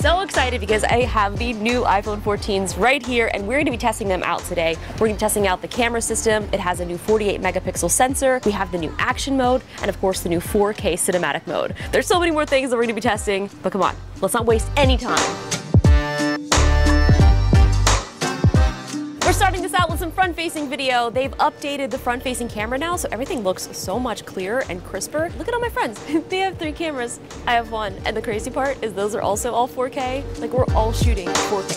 so excited because I have the new iPhone 14s right here and we're going to be testing them out today. We're going to be testing out the camera system. It has a new 48 megapixel sensor. We have the new action mode and of course the new 4K cinematic mode. There's so many more things that we're going to be testing, but come on, let's not waste any time. Front-facing video. They've updated the front-facing camera now, so everything looks so much clearer and crisper. Look at all my friends. they have three cameras. I have one. And the crazy part is those are also all 4K. Like, we're all shooting 4K.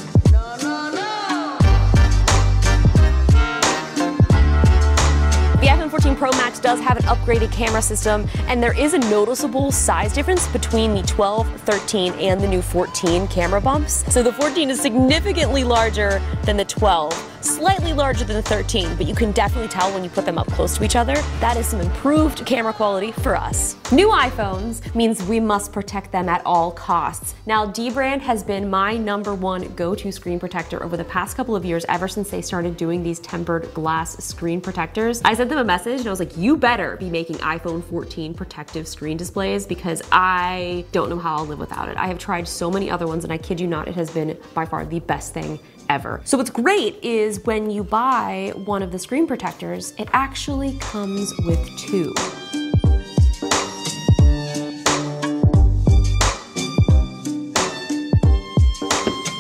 The iPhone 14 Pro Max does have an upgraded camera system, and there is a noticeable size difference between the 12, 13, and the new 14 camera bumps. So the 14 is significantly larger than the 12 slightly larger than the 13, but you can definitely tell when you put them up close to each other. That is some improved camera quality for us. New iPhones means we must protect them at all costs. Now, dbrand has been my number one go-to screen protector over the past couple of years, ever since they started doing these tempered glass screen protectors. I sent them a message and I was like, you better be making iPhone 14 protective screen displays because I don't know how I'll live without it. I have tried so many other ones and I kid you not, it has been by far the best thing ever. So what's great is when you buy one of the screen protectors, it actually comes with two.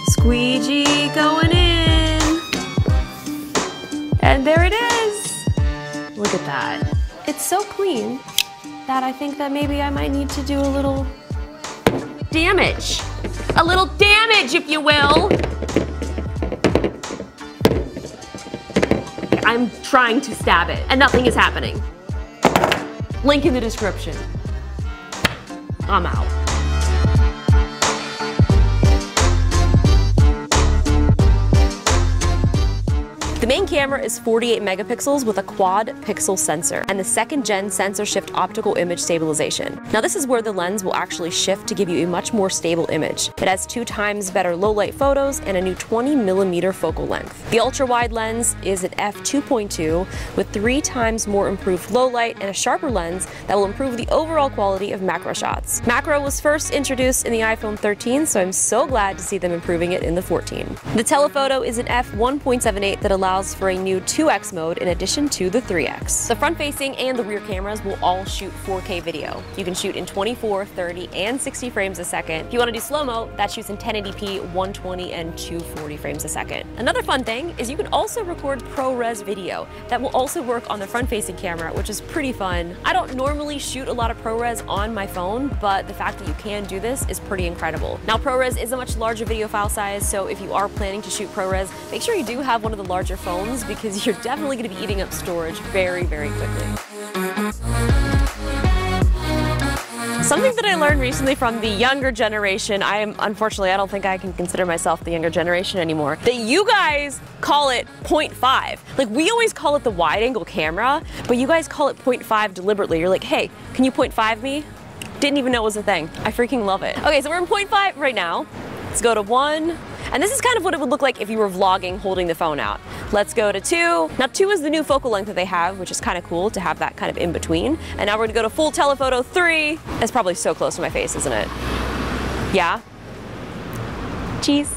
Squeegee going in. And there it is. Look at that. It's so clean that I think that maybe I might need to do a little damage. A little damage, if you will. I'm trying to stab it and nothing is happening. Link in the description. I'm out. The main camera is 48 megapixels with a quad pixel sensor and the second gen sensor shift optical image stabilization. Now this is where the lens will actually shift to give you a much more stable image. It has two times better low light photos and a new 20 millimeter focal length. The ultra wide lens is an f2.2 with three times more improved low light and a sharper lens that will improve the overall quality of macro shots. Macro was first introduced in the iPhone 13 so I'm so glad to see them improving it in the 14. The telephoto is an f1.78 that allows allows for a new 2x mode in addition to the 3x. The front facing and the rear cameras will all shoot 4K video. You can shoot in 24, 30, and 60 frames a second. If you want to do slow-mo, that shoots in 1080p, 120, and 240 frames a second. Another fun thing is you can also record ProRes video. That will also work on the front-facing camera, which is pretty fun. I don't normally shoot a lot of ProRes on my phone, but the fact that you can do this is pretty incredible. Now, ProRes is a much larger video file size, so if you are planning to shoot ProRes, make sure you do have one of the larger phones because you're definitely going to be eating up storage very, very quickly. Something that I learned recently from the younger generation, I am unfortunately, I don't think I can consider myself the younger generation anymore, that you guys call it 0.5. Like we always call it the wide angle camera, but you guys call it 0.5 deliberately. You're like, hey, can you 0.5 me? Didn't even know it was a thing. I freaking love it. Okay, so we're in 0.5 right now. Let's go to one, and this is kind of what it would look like if you were vlogging holding the phone out. Let's go to two. Now two is the new focal length that they have, which is kind of cool to have that kind of in between. And now we're gonna go to full telephoto three. It's probably so close to my face, isn't it? Yeah? Cheese?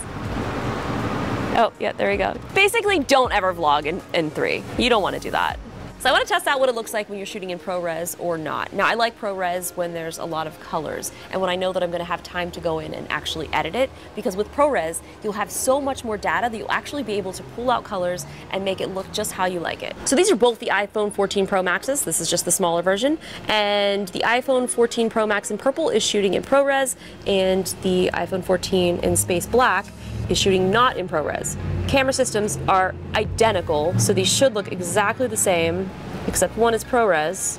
Oh, yeah, there we go. Basically, don't ever vlog in, in three. You don't wanna do that. So I want to test out what it looks like when you're shooting in ProRes or not. Now I like ProRes when there's a lot of colors and when I know that I'm going to have time to go in and actually edit it because with ProRes you'll have so much more data that you'll actually be able to pull out colors and make it look just how you like it. So these are both the iPhone 14 Pro Maxes. This is just the smaller version and the iPhone 14 Pro Max in purple is shooting in ProRes and the iPhone 14 in space black is shooting not in ProRes. Camera systems are identical, so these should look exactly the same, except one is ProRes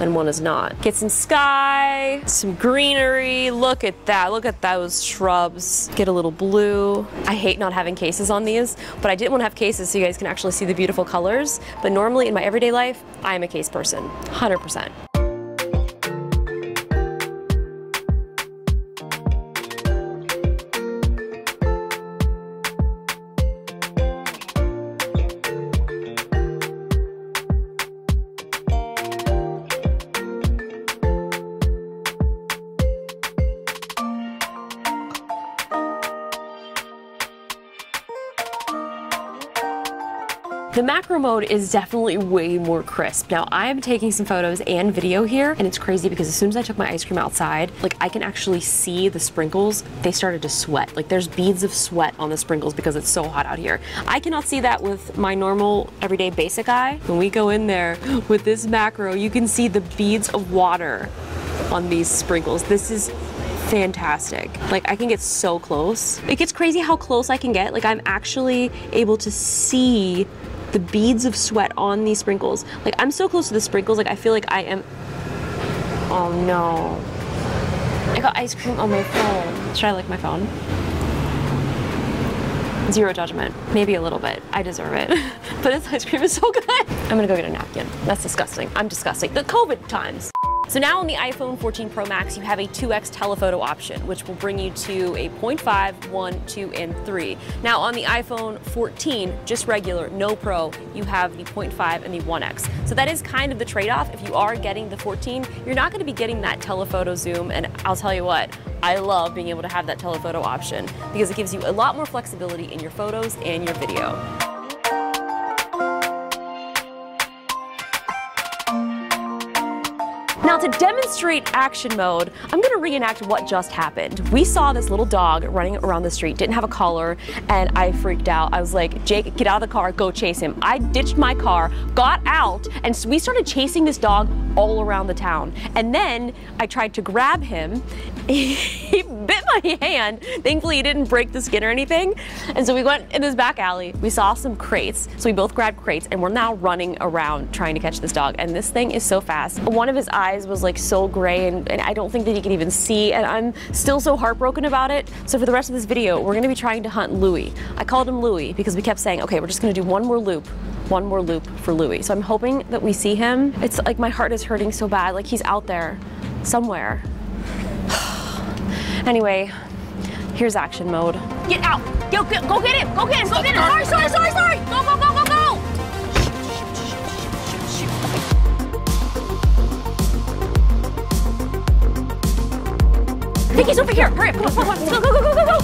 and one is not. Get some sky, some greenery. Look at that. Look at those shrubs. Get a little blue. I hate not having cases on these, but I didn't want to have cases so you guys can actually see the beautiful colors. But normally in my everyday life, I am a case person, 100%. The macro mode is definitely way more crisp. Now I am taking some photos and video here and it's crazy because as soon as I took my ice cream outside, like I can actually see the sprinkles. They started to sweat. Like there's beads of sweat on the sprinkles because it's so hot out here. I cannot see that with my normal everyday basic eye. When we go in there with this macro, you can see the beads of water on these sprinkles. This is fantastic. Like I can get so close. It gets crazy how close I can get. Like I'm actually able to see the beads of sweat on these sprinkles. Like I'm so close to the sprinkles, like I feel like I am, oh no. I got ice cream on my phone. Should I lick my phone? Zero judgment. Maybe a little bit. I deserve it. but this ice cream is so good. I'm gonna go get a napkin. That's disgusting. I'm disgusting. The COVID times. So now on the iPhone 14 Pro Max, you have a 2x telephoto option, which will bring you to a 0.5, 1, 2, and 3. Now on the iPhone 14, just regular, no Pro, you have the 0.5 and the 1x. So that is kind of the trade-off. If you are getting the 14, you're not gonna be getting that telephoto zoom, and I'll tell you what, I love being able to have that telephoto option because it gives you a lot more flexibility in your photos and your video. Now to demonstrate action mode, I'm gonna reenact what just happened. We saw this little dog running around the street, didn't have a collar, and I freaked out. I was like, Jake, get out of the car, go chase him. I ditched my car, got out, and we started chasing this dog all around the town. And then I tried to grab him. He bit my hand. Thankfully, he didn't break the skin or anything. And so we went in this back alley. We saw some crates. So we both grabbed crates, and we're now running around trying to catch this dog. And this thing is so fast. One of his eyes was like so gray and, and I don't think that he can even see and I'm still so heartbroken about it. So for the rest of this video, we're gonna be trying to hunt Louie. I called him Louie because we kept saying, okay, we're just gonna do one more loop one more loop for Louie. So I'm hoping that we see him. It's like my heart is hurting so bad, like he's out there somewhere. Anyway, here's action mode. Get out! Go, go, go get him! Go get him! Go get him! Sorry, sorry, sorry, sorry! Go, go, go, go, go! I think he's over here. Hurry up. Come on, come on, go, go, go, go, go, go.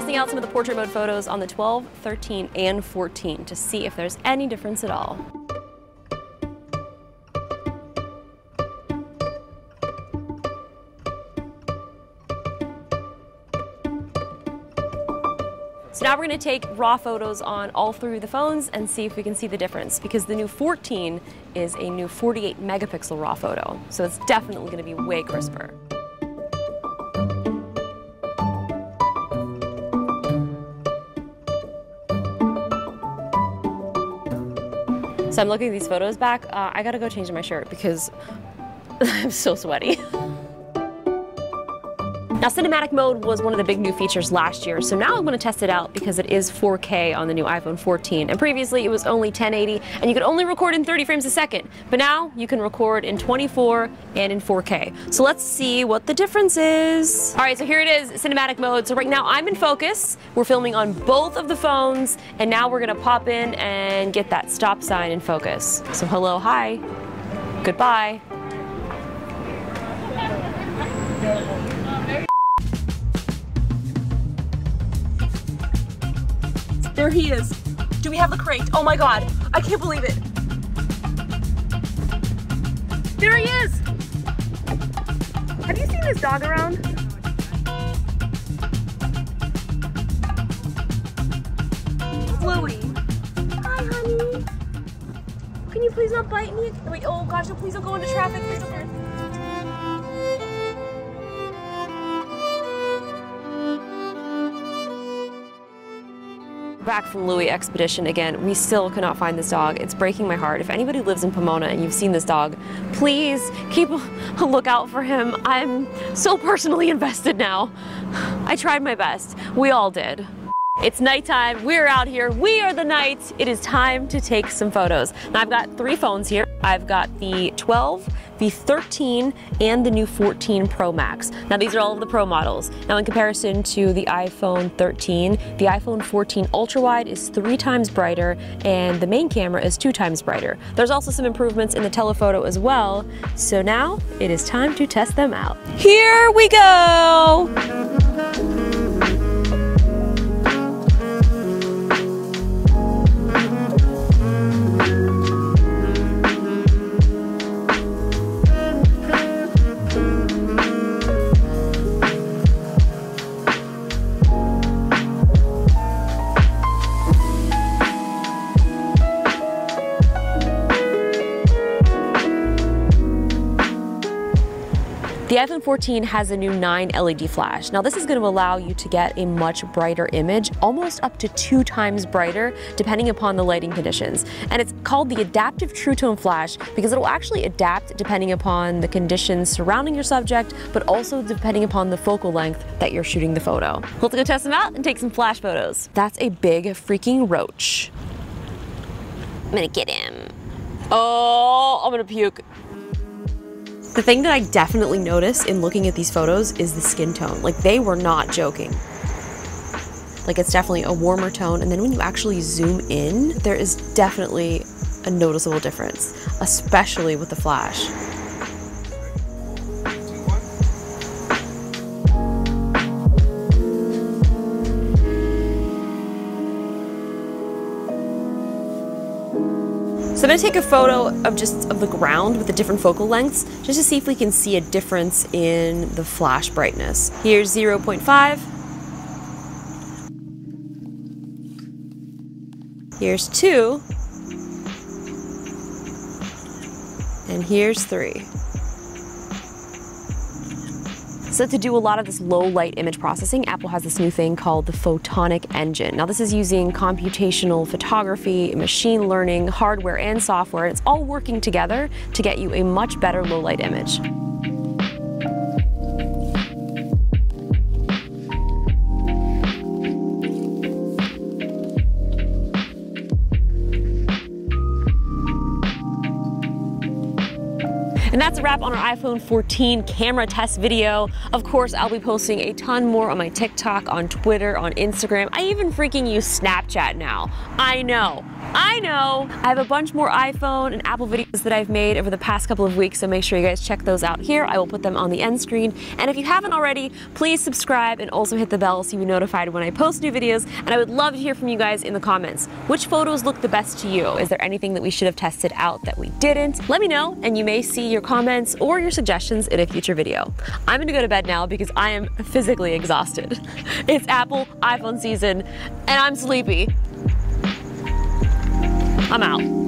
Testing out some of the portrait mode photos on the 12, 13, and 14 to see if there's any difference at all. So now we're going to take raw photos on all three of the phones and see if we can see the difference because the new 14 is a new 48 megapixel raw photo. So it's definitely going to be way crisper. I'm looking at these photos back. Uh, I gotta go change my shirt because I'm so sweaty. Now, cinematic mode was one of the big new features last year, so now I'm going to test it out because it is 4K on the new iPhone 14. And previously, it was only 1080, and you could only record in 30 frames a second. But now, you can record in 24 and in 4K. So let's see what the difference is. All right, so here it is, cinematic mode. So right now, I'm in focus. We're filming on both of the phones, and now we're going to pop in and get that stop sign in focus. So hello, hi, goodbye. There he is. Do we have the crate? Oh my god. I can't believe it. There he is. Have you seen this dog around? Louie. Hi, honey. Can you please not bite me? Wait, oh gosh, no, please don't go into traffic. Back from Louie Expedition again. We still cannot find this dog. It's breaking my heart. If anybody lives in Pomona and you've seen this dog, please keep a lookout for him. I'm so personally invested now. I tried my best. We all did. It's nighttime. We're out here. We are the knights. It is time to take some photos. Now, I've got three phones here. I've got the 12, the 13, and the new 14 Pro Max. Now, these are all of the Pro models. Now, in comparison to the iPhone 13, the iPhone 14 Ultra Wide is three times brighter, and the main camera is two times brighter. There's also some improvements in the telephoto as well. So now it is time to test them out. Here we go! iPhone 14 has a new 9 LED flash. Now this is going to allow you to get a much brighter image, almost up to two times brighter, depending upon the lighting conditions. And it's called the Adaptive True Tone Flash because it will actually adapt depending upon the conditions surrounding your subject, but also depending upon the focal length that you're shooting the photo. Let's go test them out and take some flash photos. That's a big freaking roach. I'm gonna get him. Oh, I'm gonna puke. The thing that I definitely notice in looking at these photos is the skin tone. Like they were not joking. Like it's definitely a warmer tone. And then when you actually zoom in, there is definitely a noticeable difference, especially with the flash. So I'm gonna take a photo of just of the ground with the different focal lengths, just to see if we can see a difference in the flash brightness. Here's 0.5. Here's two. And here's three. So to do a lot of this low light image processing, Apple has this new thing called the Photonic Engine. Now this is using computational photography, machine learning, hardware and software. It's all working together to get you a much better low light image. That's a wrap on our iPhone 14 camera test video. Of course, I'll be posting a ton more on my TikTok, on Twitter, on Instagram. I even freaking use Snapchat now. I know. I know. I have a bunch more iPhone and Apple videos that I've made over the past couple of weeks, so make sure you guys check those out here. I will put them on the end screen. And if you haven't already, please subscribe and also hit the bell so you'll be notified when I post new videos. And I would love to hear from you guys in the comments. Which photos look the best to you? Is there anything that we should have tested out that we didn't? Let me know, and you may see your comments or your suggestions in a future video. I'm gonna go to bed now because I am physically exhausted. It's Apple iPhone season, and I'm sleepy. I'm out.